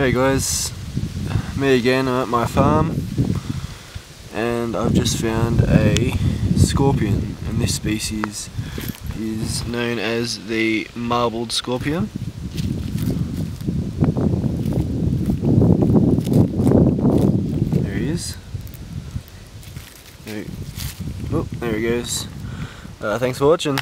Hey guys, me again, I'm at my farm and I've just found a scorpion and this species is known as the marbled scorpion. There he is. There, oh, there he goes. Uh, thanks for watching.